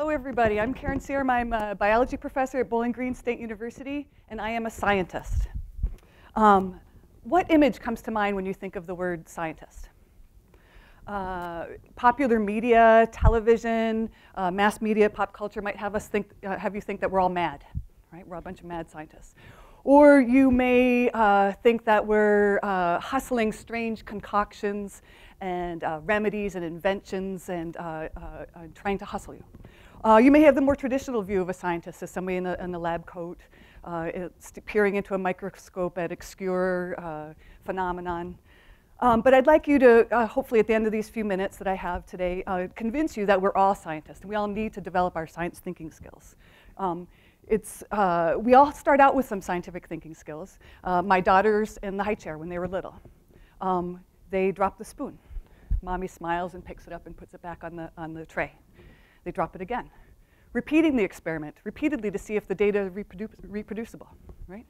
Hello, everybody. I'm Karen Sirum. I'm a biology professor at Bowling Green State University, and I am a scientist. Um, what image comes to mind when you think of the word scientist? Uh, popular media, television, uh, mass media, pop culture might have us think, uh, have you think that we're all mad, right? We're a bunch of mad scientists. Or you may uh, think that we're uh, hustling strange concoctions and uh, remedies and inventions and trying to hustle you. Uh, you may have the more traditional view of a scientist as somebody in a, in a lab coat, uh, peering into a microscope at obscure uh, phenomenon. Um, but I'd like you to, uh, hopefully at the end of these few minutes that I have today, uh, convince you that we're all scientists. And we all need to develop our science thinking skills. Um, it's, uh, we all start out with some scientific thinking skills. my daughters in the high chair when they were little, um, they drop the spoon. Mommy smiles and picks it up and puts it back on the, on the tray. They drop it again, repeating the experiment repeatedly to see if the data is reprodu reproducible, right?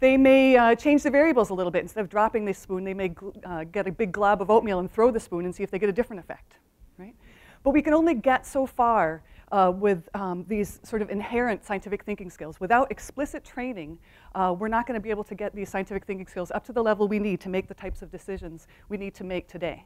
They may uh, change the variables a little bit. Instead of dropping the spoon, they may uh, get a big glob of oatmeal and throw the spoon and see if they get a different effect, right? But we can only get so far uh, with um, these sort of inherent scientific thinking skills. Without explicit training, uh, we're not going to be able to get these scientific thinking skills up to the level we need to make the types of decisions we need to make today.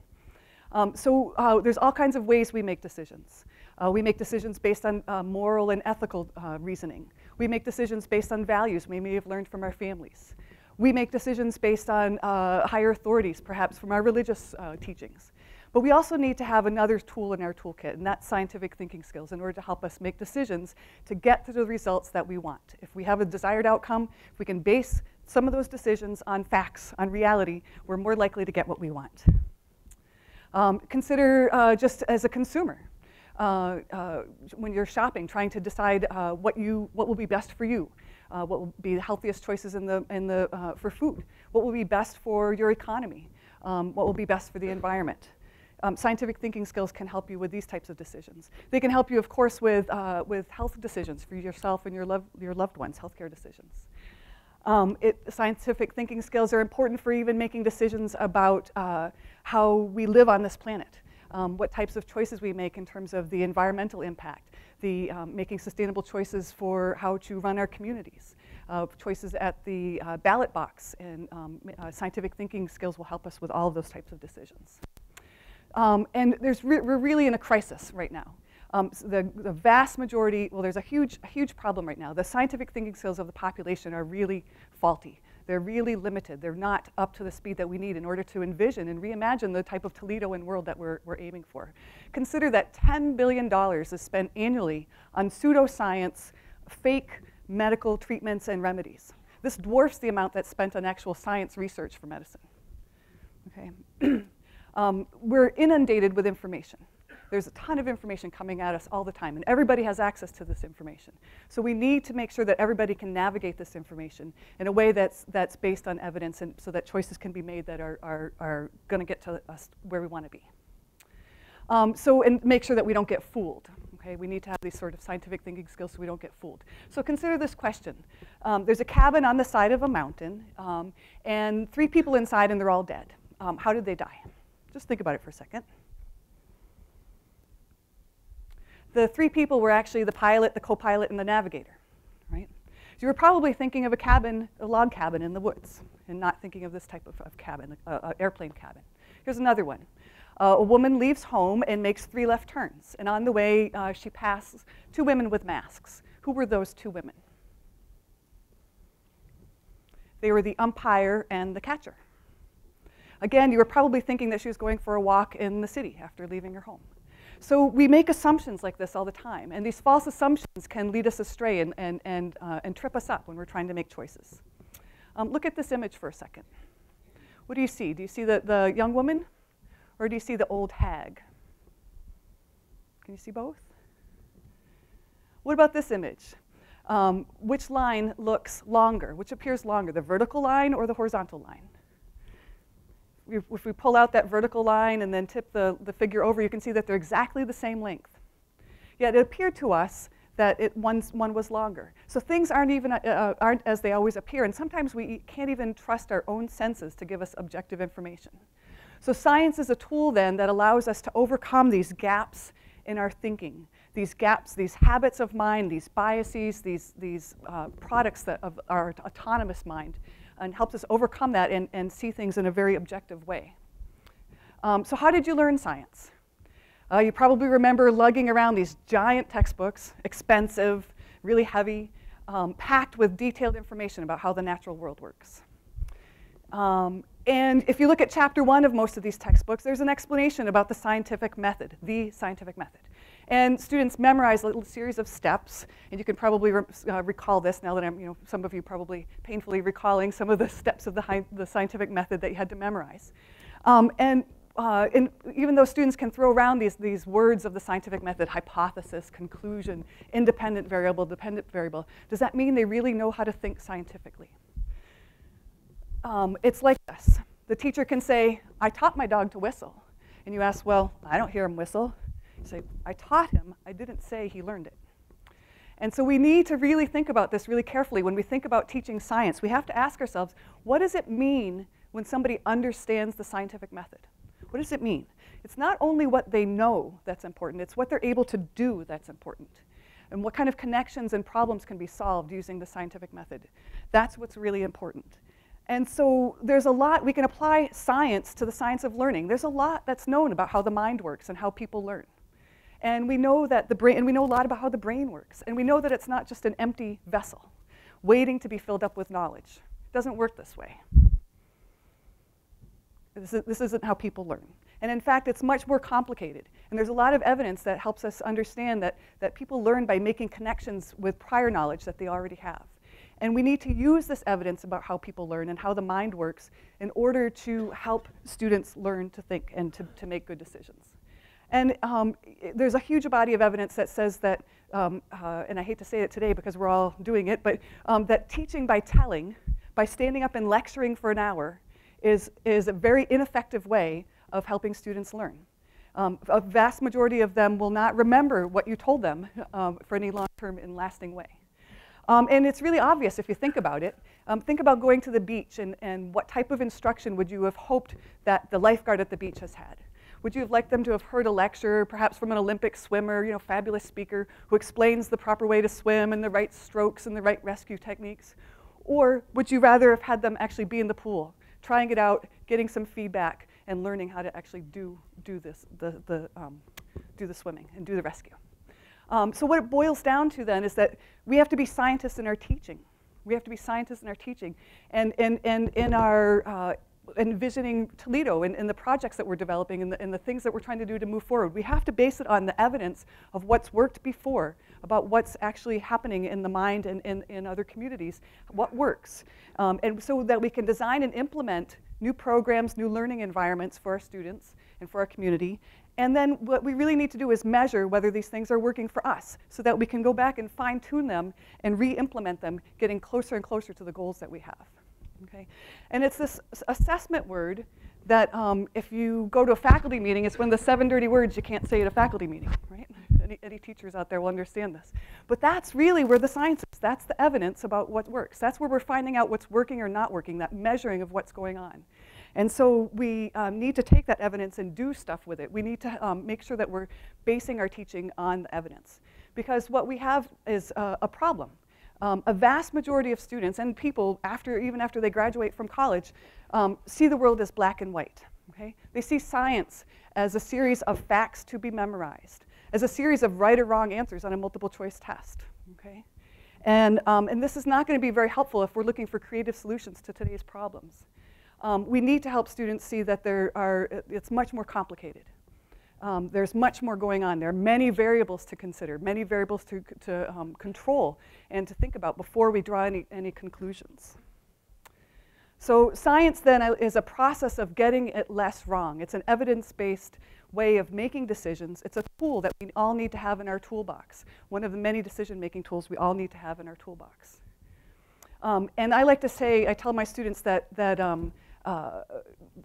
Um, so uh, there's all kinds of ways we make decisions. Uh, we make decisions based on uh, moral and ethical uh, reasoning. We make decisions based on values we may have learned from our families. We make decisions based on uh, higher authorities, perhaps from our religious uh, teachings. But we also need to have another tool in our toolkit, and that's scientific thinking skills in order to help us make decisions to get to the results that we want. If we have a desired outcome, if we can base some of those decisions on facts, on reality, we're more likely to get what we want. Um, consider uh, just as a consumer. Uh, uh, when you're shopping, trying to decide uh, what, you, what will be best for you, uh, what will be the healthiest choices in the, in the, uh, for food, what will be best for your economy, um, what will be best for the environment. Um, scientific thinking skills can help you with these types of decisions. They can help you, of course, with, with health decisions for yourself and your, lov your loved ones, healthcare decisions. Um, it, scientific thinking skills are important for even making decisions about uh, how we live on this planet um, what types of choices we make in terms of the environmental impact, the um, making sustainable choices for how to run our communities, uh, choices at the uh, ballot box, and um, uh, scientific thinking skills will help us with all of those types of decisions. Um, and there's re we're really in a crisis right now. Um, so the, the, vast majority, well, there's a huge, huge problem right now. The scientific thinking skills of the population are really faulty. They're really limited. They're not up to the speed that we need in order to envision and reimagine the type of Toledoan world that we're, we're aiming for. Consider that $10 billion is spent annually on pseudoscience, fake medical treatments and remedies. This dwarfs the amount that's spent on actual science research for medicine. Okay. um, we're inundated with information. There's a ton of information coming at us all the time, and everybody has access to this information. So we need to make sure that everybody can navigate this information in a way that's, that's based on evidence and so that choices can be made that are, are, are going to get to us where we want to be. Um, so, and make sure that we don't get fooled. Okay, we need to have these sort of scientific thinking skills so we don't get fooled. So consider this question. Um, there's a cabin on the side of a mountain, um, and three people inside, and they're all dead. Um, how did they die? Just think about it for a second. The three people were actually the pilot, the co-pilot, and the navigator, right? So you were probably thinking of a cabin, a log cabin in the woods, and not thinking of this type of, of cabin, uh, uh, airplane cabin. Here's another one. Uh, a woman leaves home and makes three left turns, and on the way uh, she passes two women with masks. Who were those two women? They were the umpire and the catcher. Again, you were probably thinking that she was going for a walk in the city after leaving her home. So we make assumptions like this all the time, and these false assumptions can lead us astray and, and, and, uh, and trip us up when we're trying to make choices. Um, look at this image for a second. What do you see? Do you see the, the young woman, or do you see the old hag? Can you see both? What about this image? Um, which line looks longer? Which appears longer, the vertical line or the horizontal line? If we pull out that vertical line and then tip the, the figure over, you can see that they're exactly the same length. Yet it appeared to us that it, one, one was longer. So things aren't even uh, uh, aren't as they always appear, and sometimes we can't even trust our own senses to give us objective information. So science is a tool then that allows us to overcome these gaps in our thinking, these gaps, these habits of mind, these biases, these, these uh, products that of our autonomous mind, and helps us overcome that and, and see things in a very objective way. Um, so how did you learn science? Uh, you probably remember lugging around these giant textbooks, expensive, really heavy, um, packed with detailed information about how the natural world works. Um, and if you look at chapter one of most of these textbooks, there's an explanation about the scientific method, the scientific method. And students memorize a little series of steps, and you can probably re uh, recall this now that I'm, you know, some of you probably painfully recalling some of the steps of the, the scientific method that you had to memorize. Um, and, uh, and even though students can throw around these, these words of the scientific method, hypothesis, conclusion, independent variable, dependent variable, does that mean they really know how to think scientifically? Um, it's like this. The teacher can say, I taught my dog to whistle. And you ask, well, I don't hear him whistle. Say, I taught him. I didn't say he learned it. And so we need to really think about this really carefully. When we think about teaching science, we have to ask ourselves, what does it mean when somebody understands the scientific method? What does it mean? It's not only what they know that's important, it's what they're able to do that's important. And what kind of connections and problems can be solved using the scientific method. That's what's really important. And so there's a lot, we can apply science to the science of learning. There's a lot that's known about how the mind works and how people learn. And we know that the brain, and we know a lot about how the brain works. And we know that it's not just an empty vessel waiting to be filled up with knowledge. It doesn't work this way. This, is, this isn't how people learn. And in fact, it's much more complicated. And there's a lot of evidence that helps us understand that, that people learn by making connections with prior knowledge that they already have. And we need to use this evidence about how people learn and how the mind works in order to help students learn to think and to, to make good decisions. And um, there's a huge body of evidence that says that, um, uh, and I hate to say it today because we're all doing it, but um, that teaching by telling, by standing up and lecturing for an hour, is, is a very ineffective way of helping students learn. Um, a vast majority of them will not remember what you told them um, for any long-term and lasting way. Um, and it's really obvious if you think about it. Think about going to the beach and, and what type of instruction would you have hoped that the lifeguard at the beach has had? Would you have liked them to have heard a lecture, perhaps from an Olympic swimmer, you know, fabulous speaker who explains the proper way to swim and the right strokes and the right rescue techniques? Or would you rather have had them actually be in the pool, trying it out, getting some feedback, and learning how to actually do, do this, the, the, um, do the swimming and do the rescue? Um, so what it boils down to then is that we have to be scientists in our teaching. We have to be scientists in our teaching. And, and, and in our uh, envisioning Toledo and, and, the projects that we're developing and the, and the things that we're trying to do to move forward, we have to base it on the evidence of what's worked before, about what's actually happening in the mind and in, other communities, what works. Um, and so that we can design and implement new programs, new learning environments for our students and for our community, and then what we really need to do is measure whether these things are working for us so that we can go back and fine tune them and re-implement them, getting closer and closer to the goals that we have. Okay? And it's this assessment word that um, if you go to a faculty meeting, it's one of the seven dirty words you can't say at a faculty meeting, right? Any, any teachers out there will understand this. But that's really where the science is. That's the evidence about what works. That's where we're finding out what's working or not working, that measuring of what's going on. And so we um, need to take that evidence and do stuff with it. We need to um, make sure that we're basing our teaching on the evidence. Because what we have is uh, a problem. Um, a vast majority of students and people, after, even after they graduate from college, um, see the world as black and white. Okay? They see science as a series of facts to be memorized, as a series of right or wrong answers on a multiple choice test. Okay? And, um, and this is not going to be very helpful if we're looking for creative solutions to today's problems. Um, we need to help students see that there are, it's much more complicated. Um, there's much more going on. There are many variables to consider, many variables to, to um, control and to think about before we draw any, any conclusions. So science then is a process of getting it less wrong. It's an evidence-based way of making decisions. It's a tool that we all need to have in our toolbox, one of the many decision-making tools we all need to have in our toolbox. Um, and I like to say, I tell my students that, that um, uh,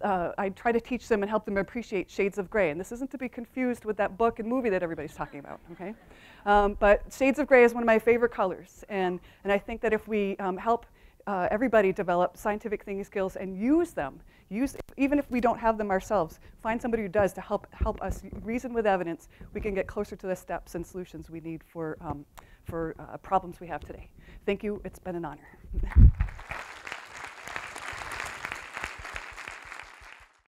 uh, I try to teach them and help them appreciate shades of gray. And this isn't to be confused with that book and movie that everybody's talking about, okay? Um, but shades of gray is one of my favorite colors. And, and I think that if we um, help uh, everybody develop scientific thinking skills and use them. Use, even if we don't have them ourselves, find somebody who does to help, help us reason with evidence. We can get closer to the steps and solutions we need for, um, for uh, problems we have today. Thank you. It's been an honor.